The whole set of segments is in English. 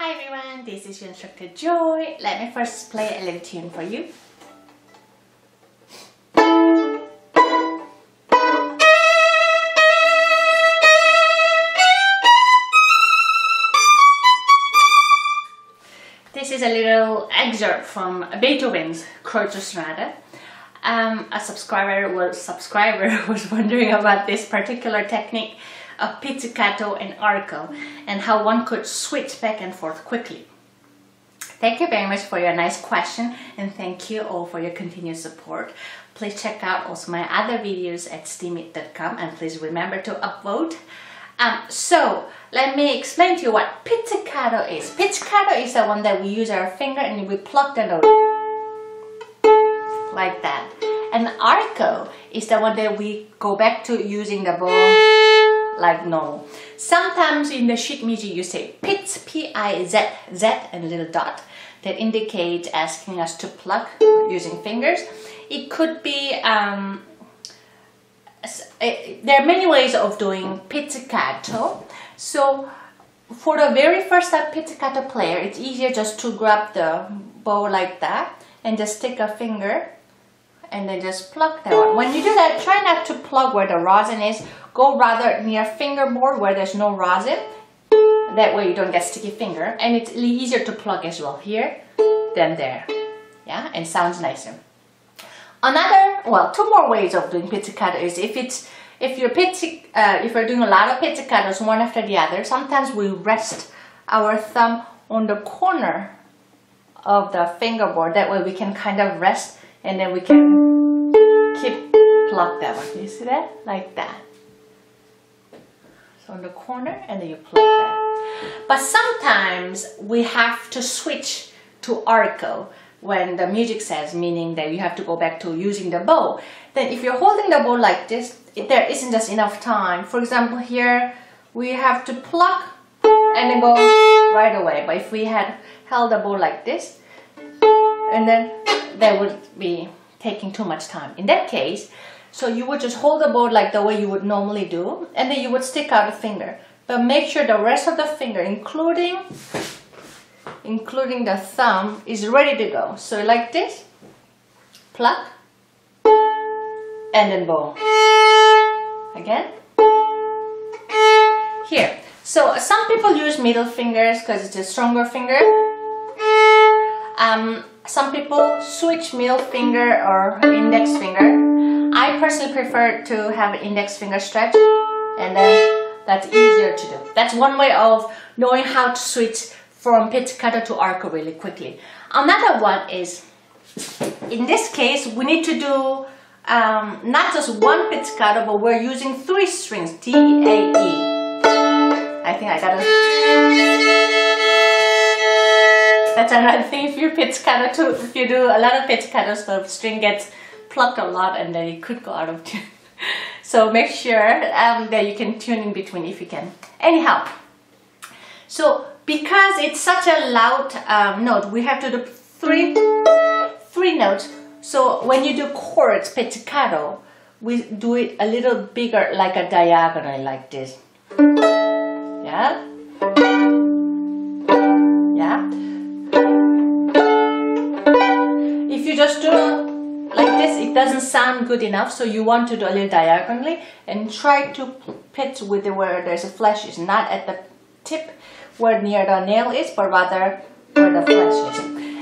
Hi everyone, this is your instructor Joy. Let me first play a little tune for you. This is a little excerpt from Beethoven's Kreutzer Sonata. Um, a subscriber was subscriber was wondering about this particular technique of pizzicato and arco and how one could switch back and forth quickly. Thank you very much for your nice question and thank you all for your continued support. Please check out also my other videos at steemit.com and please remember to upvote. Um, so let me explain to you what pizzicato is. Pizzicato is the one that we use our finger and we pluck the note like that. And arco is the one that we go back to using the bow like normal. Sometimes in the sheet music you say pizz, P-I-Z, Z and a little dot that indicate asking us to pluck using fingers. It could be, um, eh, there are many ways of doing pizzicato. So for the very first time pizzicato player, it's easier just to grab the bow like that and just stick a finger and then just pluck that one. When you do that, try not to plug where the rosin is. Go rather near fingerboard where there's no rosin. That way you don't get sticky finger. And it's easier to plug as well here than there. Yeah, and sounds nicer. Another, well, two more ways of doing pizzicato is if it's if you're pizzic, uh, if you're doing a lot of pizzicatos one after the other, sometimes we rest our thumb on the corner of the fingerboard. That way we can kind of rest and then we can keep pluck that one. You see that? Like that. So on the corner and then you pluck that. But sometimes we have to switch to arco when the music says, meaning that you have to go back to using the bow. Then if you're holding the bow like this, there isn't just enough time. For example, here we have to pluck and then go right away. But if we had held the bow like this, and then that would be taking too much time. In that case, so you would just hold the board like the way you would normally do, and then you would stick out a finger. But make sure the rest of the finger, including including the thumb, is ready to go. So like this, pluck, and then bow. Again. Here. So some people use middle fingers because it's a stronger finger. Um, some people switch middle finger or index finger. I personally prefer to have index finger stretch and then that's easier to do. That's one way of knowing how to switch from pizzicato to arco really quickly. Another one is, in this case, we need to do um, not just one pizzicato, but we're using three strings, D, A, E. I think I gotta that's another thing if you pizzicato if you do a lot of pizzicatos, the string gets plucked a lot and then it could go out of tune. so make sure um, that you can tune in between if you can. Anyhow, so because it's such a loud um, note, we have to do three, three notes. So when you do chords, pizzicato, we do it a little bigger, like a diagonal, like this. Yeah? Doesn't sound good enough. So you want to do a little diagonally and try to pitch with the, where there's a flesh is, not at the tip where near the nail is, but rather where the flesh is.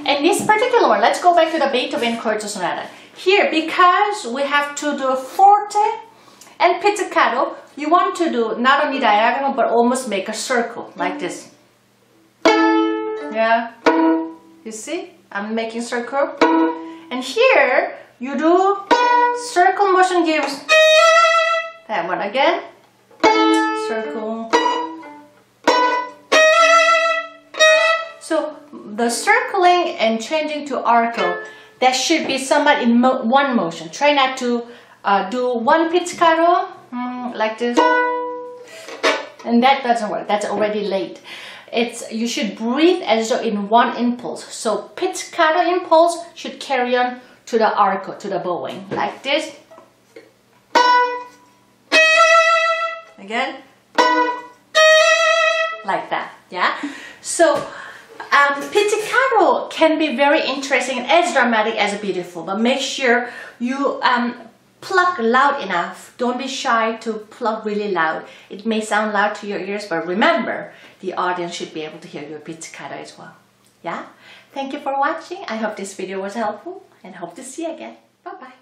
And this particular one, let's go back to the Beethoven Kreutzer Sonata. Here, because we have to do forte and pizzicato, you want to do not only diagonal, but almost make a circle like this. Yeah, you see? I'm making circle. And here, you do circle motion gives that one again. Circle. So the circling and changing to arco, that should be somewhat in mo one motion. Try not to uh, do one pizzicato mm, like this. And that doesn't work. That's already late it's you should breathe as though in one impulse. So pizzicato impulse should carry on to the arco, to the bowing, like this. Again, like that, yeah? So um, pizzicato can be very interesting and as dramatic as beautiful, but make sure you um, pluck loud enough. Don't be shy to pluck really loud. It may sound loud to your ears, but remember, the audience should be able to hear your pizzicato as well. Yeah? Thank you for watching. I hope this video was helpful and hope to see you again. Bye-bye.